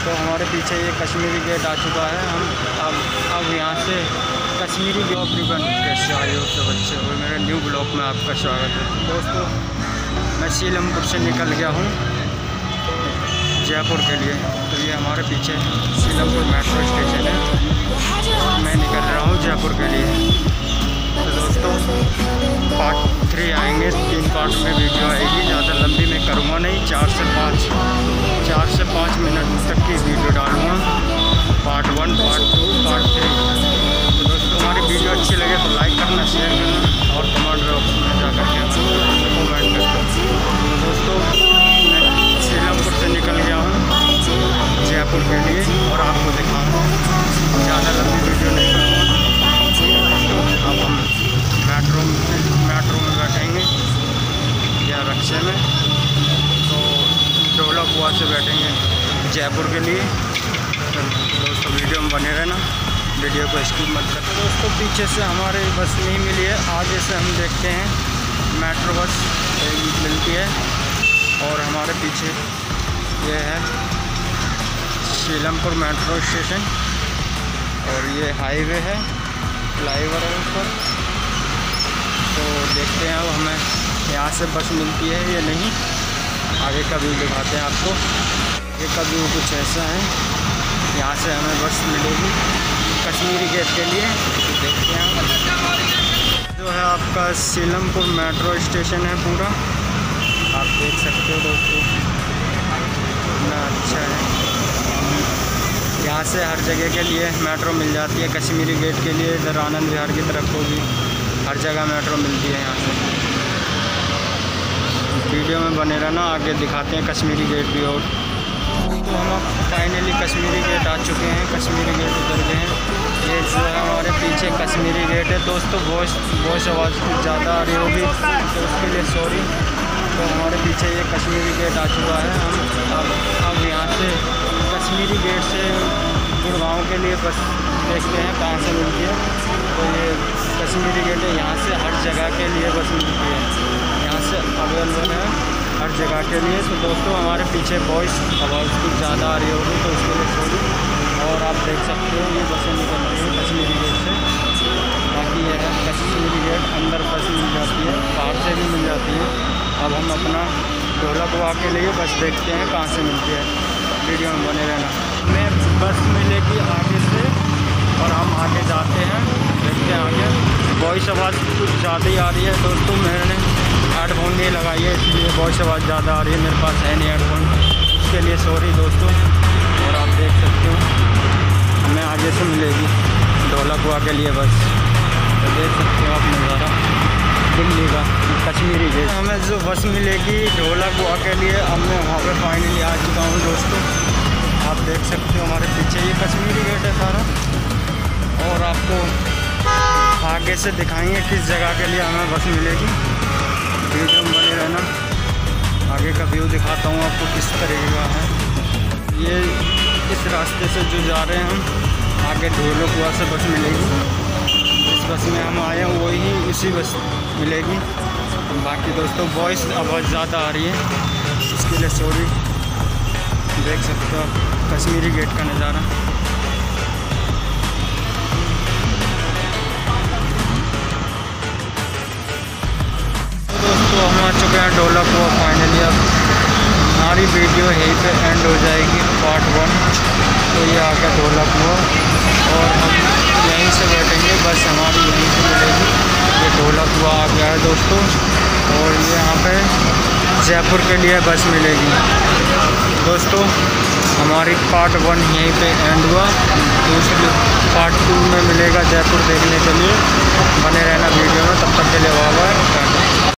तो हमारे पीछे ये कश्मीरी गेट आ चुका है। हम अब अब यहाँ से कश्मीरी ब्लॉग रिबन कैसे आए हो। तो बच्चे और मेरे न्यू ब्लॉग में आपका स्वागत है। दोस्तों मैं सीलमपुर से निकल गया हूँ जयपुर के लिए। तो ये हमारे पीछे सीलमपुर मेट्रो स्टेशन है। मैं निकल रहा हूँ जयपुर के लिए। तो दोस्तों पार्ट थ्री आएँगे तीन पार्ट में वीडियो आएगी, ज़्यादा लंबी मैं करूँगा नहीं, चार से पाँच, चार से पाँच मिनट तक की वीडियो डालूँगा। Part one part two part three तो दोस्तों, हमारी वीडियो अच्छी लगे तो लाइक करना शेयर करना। कुआ से बैठेंगे जयपुर के लिए। तो दोस्तों, वीडियो में बने रहना। वीडियो को स्किप मत कर दोस्तों, पीछे से हमारे बस नहीं मिली है। आगे से हम देखते हैं। मेट्रो बस मिलती है। और हमारे पीछे ये है शीलमपुर मेट्रो स्टेशन। और ये हाईवे है। फ्लाईओवर है ऊपर। तो देखते हैं अब हमें यहाँ से बस मिलती है या नहीं। आगे का व्यू दिखाते हैं आपको। आगे का व्यू कुछ ऐसा है। यहाँ से हमें बस मिलेगी कश्मीरी गेट के लिए। देखते हैं जो है आपका सीलमपुर मेट्रो स्टेशन है पूरा। आप देख सकते हो दोस्तों। कितना अच्छा है। यहाँ से हर जगह के लिए मेट्रो मिल जाती है। कश्मीरी गेट के लिए इधर आनंद विहार की तरफ़ को भी हर जगह मेट्रो मिलती है यहाँ से। वीडियो में बने रहना, आगे दिखाते हैं कश्मीरी गेट भी और तो हम फाइनली कश्मीरी गेट आ चुके हैं, कश्मीरी गेट उतर गए हैं। ये जो है हमारे पीछे कश्मीरी गेट है। दोस्तों बहुत बहुत आवाज़ कुछ ज़्यादा आ रही होगी तो उसके लिए सॉरी तो हमारे पीछे ये कश्मीरी गेट आ चुका है। हम अब अब यहाँ से कश्मीरी गेट से गुड़गांव के लिए बस देखते हैं कहाँ से मिलती है। तो कश्मीरी गेट है। यहाँ से हर जगह के लिए बस मिलती है। यहाँ से अवेलेबल है हर जगह के लिए। तो दोस्तों, हमारे पीछे वॉइस आवाज़ कुछ ज़्यादा आ रही होगी तो उसके लिए सॉरी और आप देख सकते हो, ये बसें निकल रही हैं कश्मीरी गेट से। बाकी यह है कश्मीरी गेट अंदर बस मिल जाती है, बाहर से भी मिल जाती है। अब हम अपना ढोलक हुआ के लिए बस देखते हैं कहाँ से मिलती है। वीडियो में बने रहना। हमें बस मिलेगी आगे से, और हम आगे जाते हैं। देखते हैं आगे। वॉइस आवाज़ कुछ ज़्यादा ही आ रही है दोस्तों मैंने हेडफोन नहीं लगाई है, इसलिए वॉइस आवाज़ ज़्यादा आ रही है, मेरे पास है नहीं हेडफोन उसके लिए सॉरी दोस्तों, और आप देख सकते हो, हमें आगे से मिलेगी, ढोलक हुआ के लिए बस। तो देख सकते हो आप नज़ारा दिल्ली का कश्मीरी गेट हमें जो बस मिलेगी, ढोलक हुआ के लिए, अब मैं वहाँ पर फाइनली आ चुका हूँ दोस्तों। आप देख सकते हो हमारे पीछे ये कश्मीरी गेट है सारा, और आपको आगे से दिखाएँगे किस जगह के लिए हमें बस मिलेगी। वीडियो में बने रहना। आगे का व्यू दिखाता हूँ आपको किस तरीके का है। ये इस रास्ते से जो जा रहे हैं हम, आगे ढोलो कुआ से बस मिलेगी। इस बस में हम आए हैं, वही उसी बस मिलेगी। बाकी दोस्तों वॉइस आवाज़ ज़्यादा आ रही है। इसके लिए सॉरी देख सकते हो आप, कश्मीरी गेट का नज़ारा। चुके हैं ढोलक को फाइनली अब हमारी वीडियो यहीं पे एंड हो जाएगी पार्ट वन तो ये आ गया ढोलक हुआ। और हम यहीं से बैठेंगे, बस हमारी यहीं से मिलेगी। ये ढोलक हुआ आ गया है दोस्तों। और ये यहाँ पे जयपुर के लिए बस मिलेगी। दोस्तों, हमारी पार्ट वन यहीं पे एंड हुआ। दूसरी पार्ट टू में मिलेगा जयपुर देखने के लिए। बने रहना वीडियो में, तब तक के लिए वाह